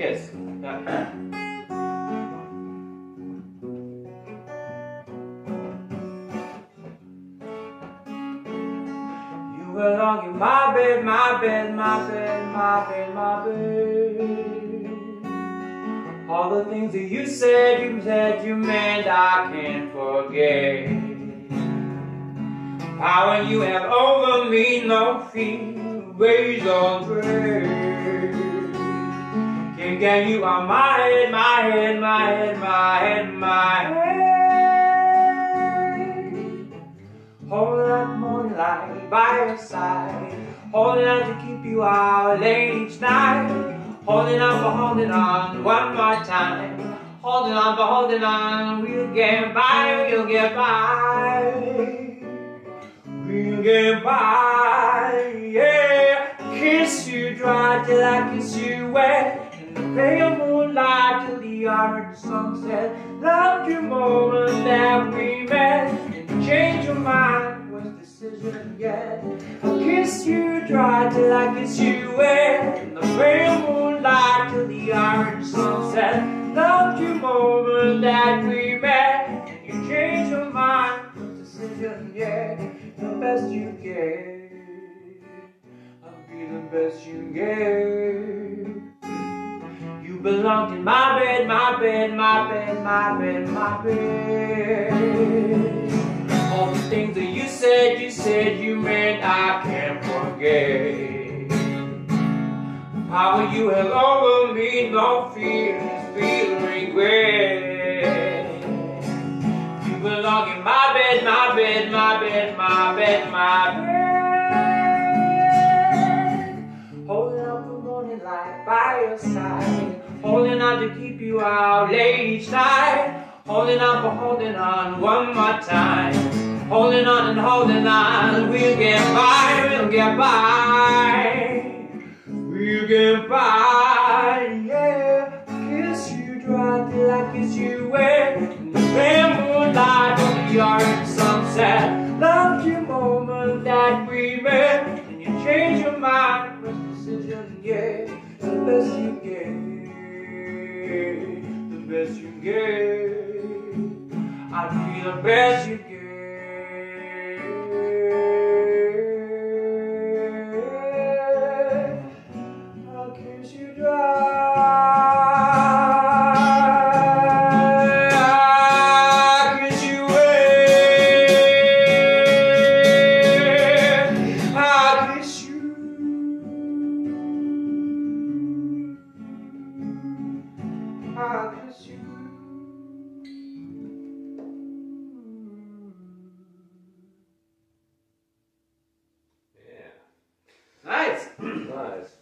kiss. You belong in my bed, my bed, my bed, my bed, my bed. All the things that you said, you said, you meant, I can't forget. Power you have over me, no fear, ways on grace. Can't you on my head, my head, my head, my head, my head. Hold up morning light by your side, holding on to keep you out late each night. Holding on for holding on one more time. Holding on for holding on, we'll get by, we'll get by. We'll get by, yeah. Kiss you dry till I kiss you wet. Pale moonlight till the orange sunset. Loved you moment that we met. And change your mind was decision yet. I'll kiss you dry till I kiss you wet. In the pale moonlight till the orange sunset. Loved you moment that we met. And you change your mind was decision yet. The best you get. I'll be the best you get. Belong in my bed, my bed, my bed, my bed, my bed. All the things that you said, you said you meant, I can't forget. The power you have over me, no fear, feel regret. You belong in my bed, my bed, my bed, my bed, my bed. Holding up the morning light by your side. Holding on to keep you out late each night. Holding on for holding on one more time. Holding on and holding on. We'll get by, we'll get by. We'll get by, yeah. Kiss you dry till I kiss you wet. In the pale moonlight of the orange sunset. Loved you moment that we met. Best you get. I'd be the best you get. I'll kiss you dry. I'll you. Yeah. Nice. Nice.